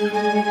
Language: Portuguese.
Música